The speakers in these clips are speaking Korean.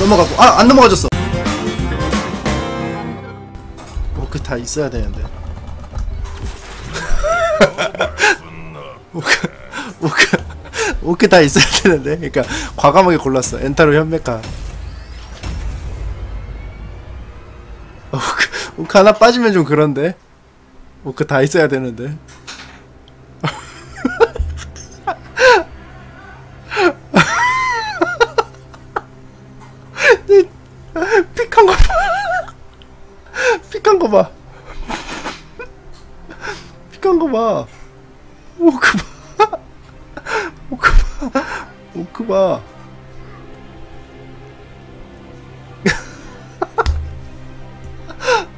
넘어가고. 아 안 넘어가졌어. 오크 다 있어야 되는데. 오크 오크 오크 다 있어야 되는데. 그러니까 과감하게 골랐어. 엔타로 현메카 오크 오크 하나 빠지면 좀 그런데. 오크 다 있어야 되는데 픽한 거 봐. 픽한 거 봐. 픽한 거 봐. 오크 봐. 오크 봐. 오크 봐.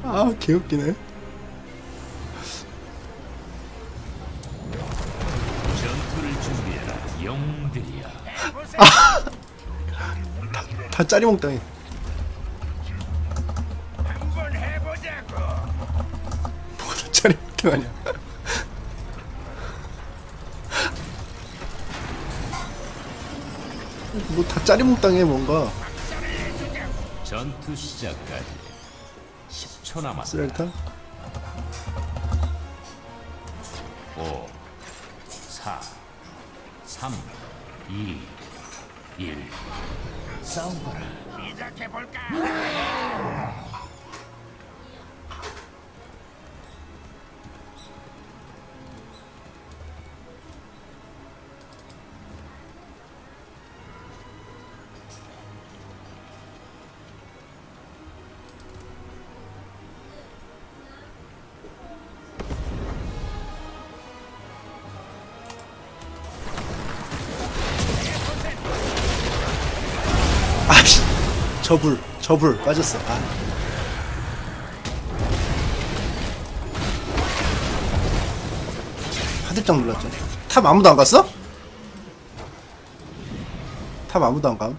아, 개웃기네. 영웅들이야 다 짜리몽땅해. 아니야. 뭐다 짜리몽땅해 뭔가. 전투 시작까지 10초 남았다 쓰레기탄? 5 4 3 2 1 싸우거라 시작해볼까? 아씨 저불 저불 빠졌어 아. 화들짝 놀랐죠 탑 아무도 안 갔어? 탑 아무도 안 감?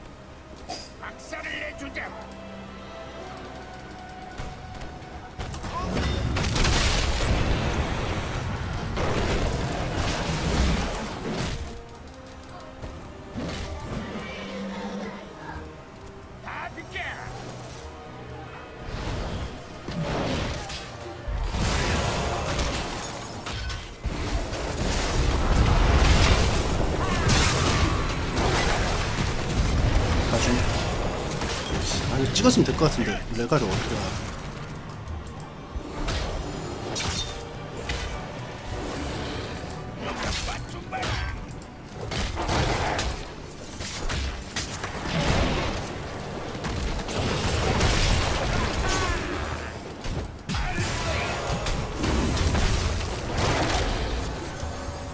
찍었으면 될 것 같은데 레가를 어떻게 알아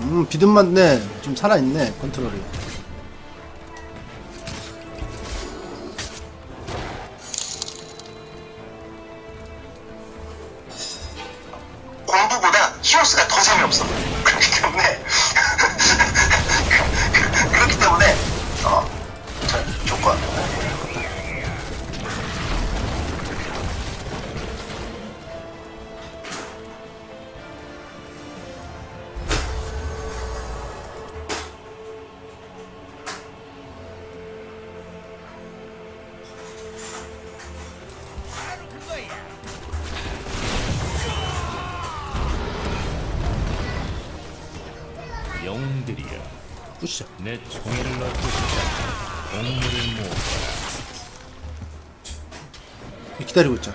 음 비듬 맞네. 좀 살아있네 컨트롤이 기다리고 있자.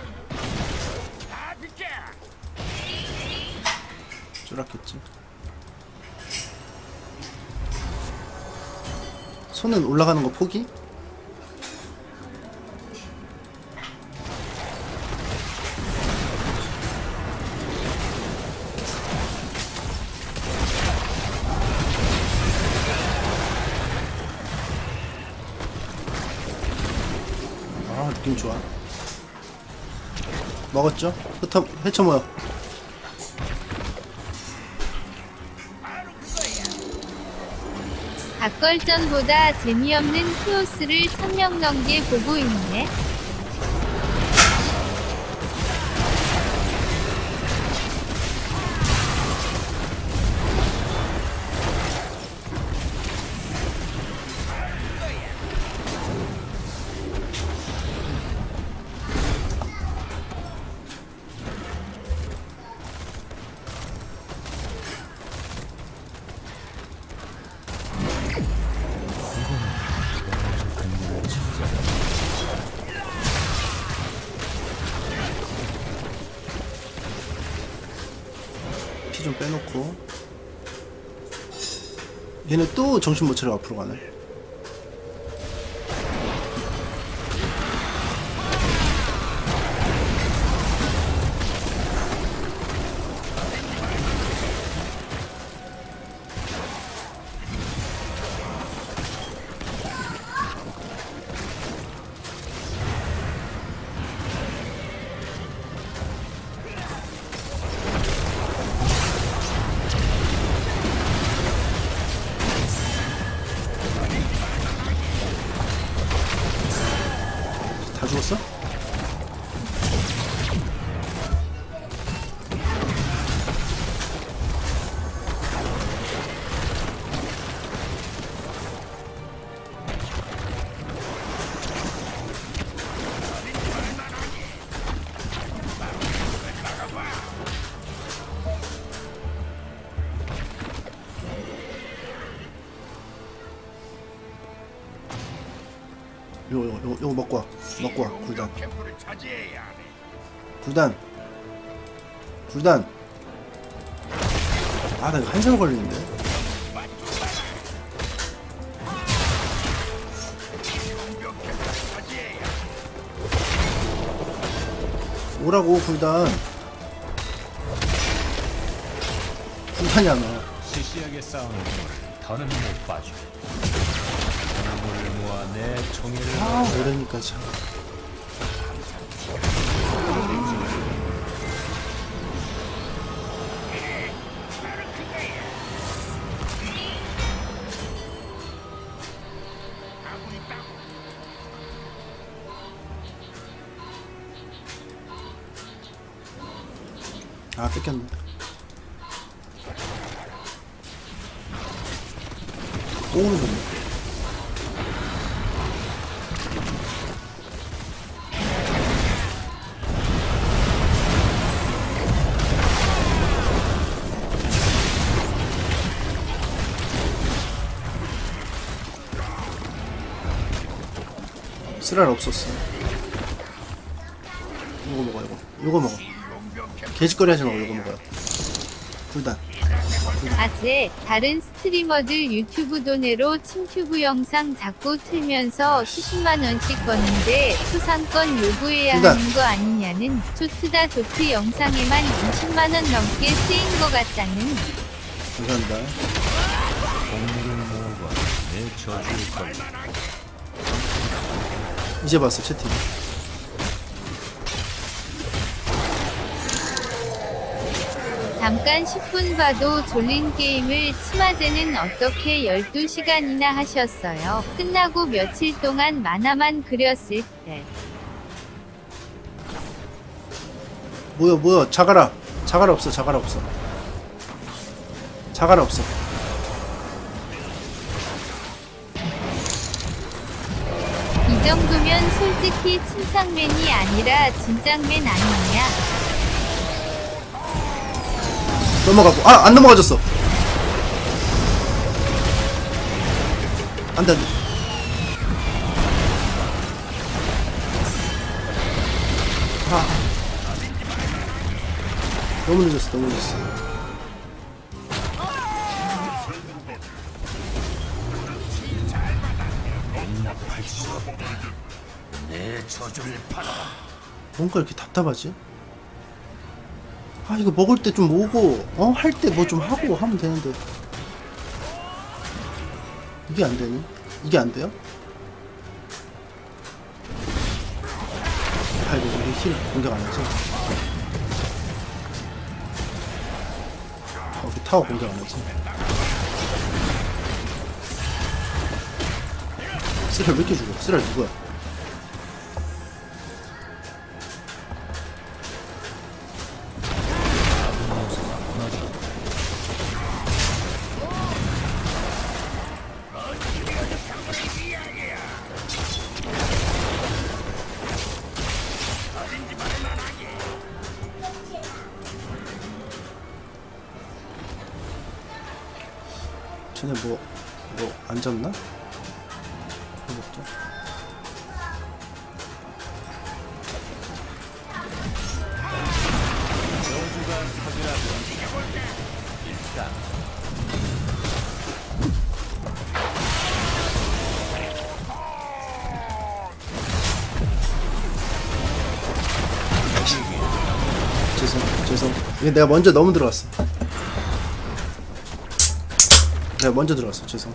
쫄았겠지 손은 올라가는 거 포기? 먹었죠? 흩어 헤쳐 모여 박걸전보다 재미없는 히오스를 1000명 넘게 보고 있네. 빼놓고. 얘네 또 정신 못 차려 앞으로 가네 요거 요거 먹고 와 먹고 와 굴단. 굴단 굴단 아나 이거 한 시간 걸리는데. 오라고 굴단 굴단이 안 와. 시시하게 싸우는 힘을 더는 못모 아 오래니까 참. 아 뺏겼네. 똥으로 줬네 쓰랄 없었어. 이거 먹어 이거. 이거 먹어. 개짓거리 하지 말고 이거 먹어요. 굴단 아재 다른 스트리머들 유튜브 돈으로 침튜브 영상 자꾸 틀면서 수십만 원씩 버는데 초상권 요구해야 그러니까- 하는 거 아니냐는 조트다 조트 영상에만 20만 원 넘게 쓰인 거 같다는. 감사합니다. 공물을 모으고 내 저주를 걸고 이제 봤어 채팅. 잠깐 10분 봐도 졸린 게임을 치마제는 어떻게 12시간이나 하셨어요? 끝나고 며칠 동안 만화만 그렸을 때. 뭐야 뭐야? 자가라. 자가라 없어 자가라 없어. 자가라 없어 이 정도면 솔직히 침상맨이 아니라 진짱맨 아니냐? 넘어가고. 아 안 넘어가졌어. 안돼 안돼. 아. 너무 늦었어 너무 늦었어 내 저주를 받아 뭔가 이렇게 답답하지? 아 이거 먹을 때 좀 오고 어? 할 때 뭐 좀 하고 하면 되는데 이게 안 되니? 이게 안 돼요? 아 이거 우리 힐 공격 안 하지? 어, 우리 타워 공격 안 하지? 쓰랄 왜 이렇게 죽어? 쓰랄 누구야? 쟤네 뭐, 뭐, 안 잡나? 죄송 죄송. 이게 내가 먼저 너무 들어갔어. 내가 먼저 들어갔어. 죄송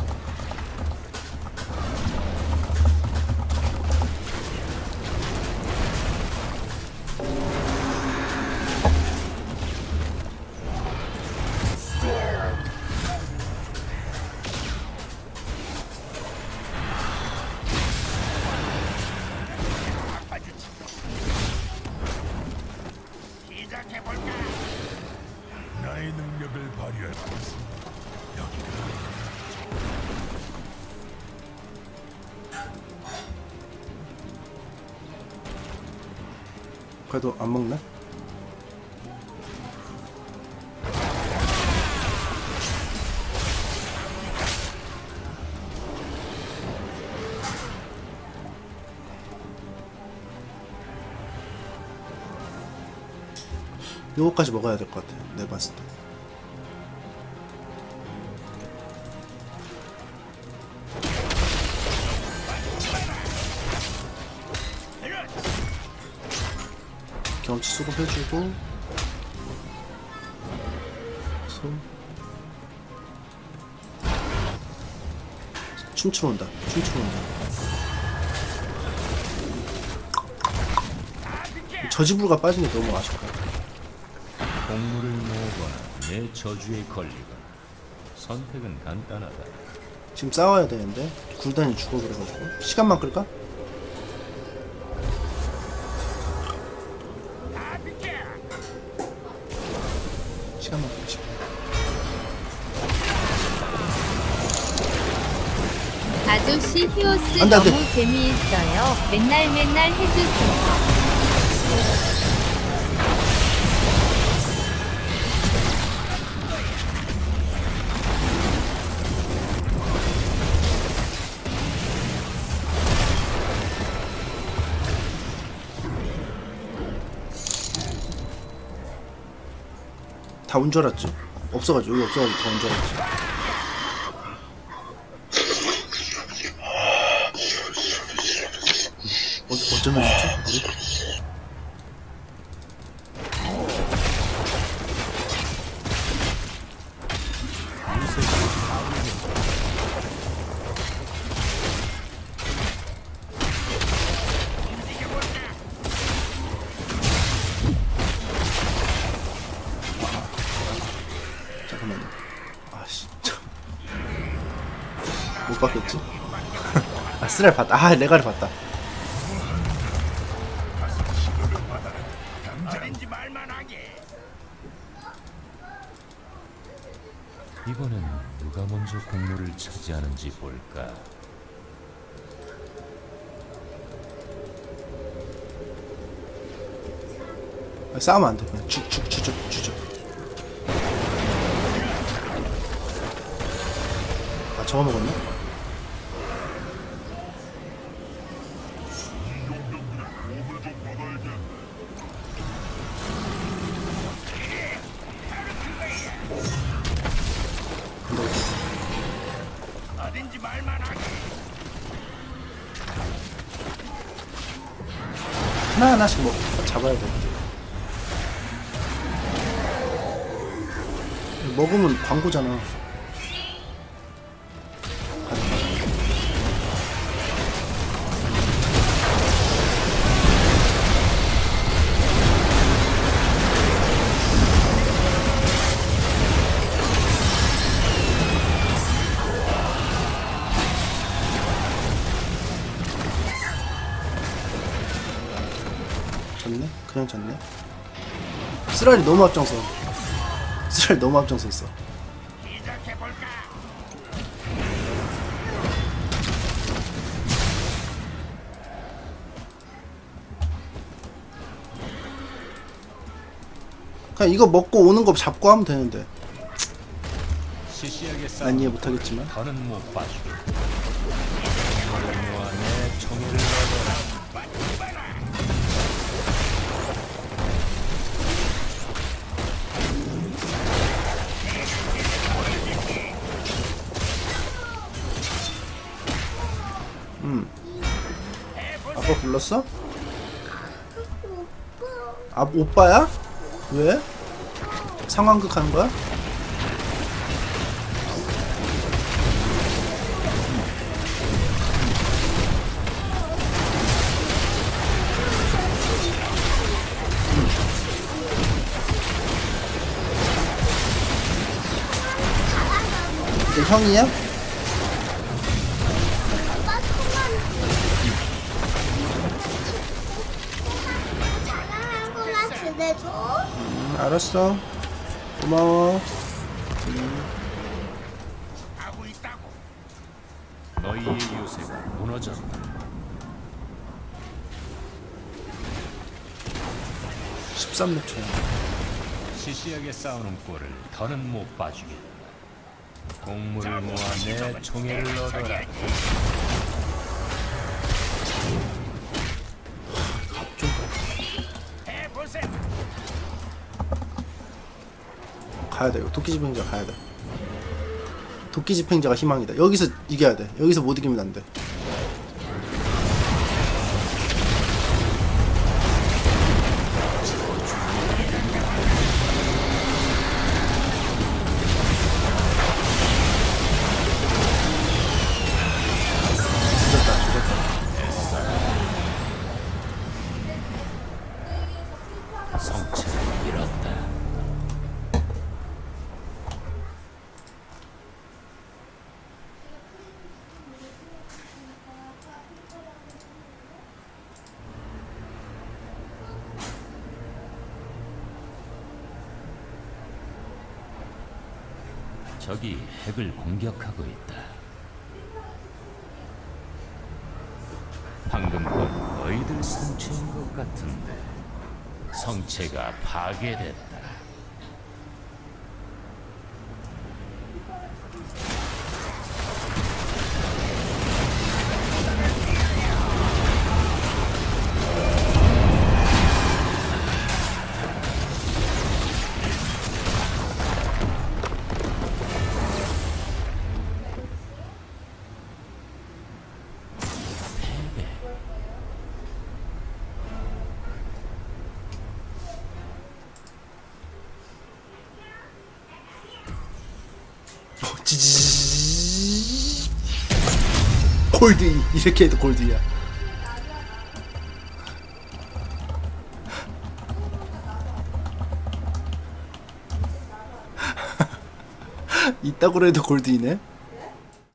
그래도 안 먹네? 요거까지 먹어야 될 것 같아 내가 봤을 때 수급해주고. 손. 춤추러 온다. 춤추러 온다. 저지불가 빠진 게 너무 아쉽다. 공물을 모으거나 내 저주에 걸리거나 선택은 간단하다. 지금 싸워야 되는데 굴단이 죽어 그래가지고 시간만 끌까? 히오스 안 돼, 안 돼. 너무 재미있어요. 맨날 맨날 해주세요. 다 온 줄 알았지 없어가지고 여기 없어가지고 다 온 줄 알았지 좋지? 우리? 잠깐만요. 아씨, 참. 못 봤겠지? 아, 쓰랄 봤다. 아, 레가를 봤다. 싸우면 안 돼. 그냥 주적. 아, 저거 먹었나? 하나하나씩 먹, 잡 먹으면 광고잖아. 졌네? 그냥 졌네? 쓰라리 너무 앞장서. 쓰라리 너무 앞장섰어. 시작해볼까? 그냥 이거 먹고 오는 거 잡고 하면 되는데. 난 이해 못하겠지만. 더는 못내 얻어라. 아빠 불렀어? 아 오빠야? 왜? 상황극 하는 거야? 너 형이야? 알았어. 고마워. 하고 있다고. 너희의 요새가 무너졌다. 13렙 차야. 시시하게 싸우는 꼴을 더는 못 봐주겠다. 공물을 모아 내 총애를 얻어라. 가야 돼. 도끼 집행자 가야 돼. 도끼 집행자가 희망이다. 여기서 이겨야 돼. 여기서 못 이기면 안 돼. 적이 핵을 공격하고 있다. 방금 건 너희들 성체인 것 같은데 성체가 파괴됐다. 골드 이렇게 해도 골드야. 이따구로 해도 골드이네.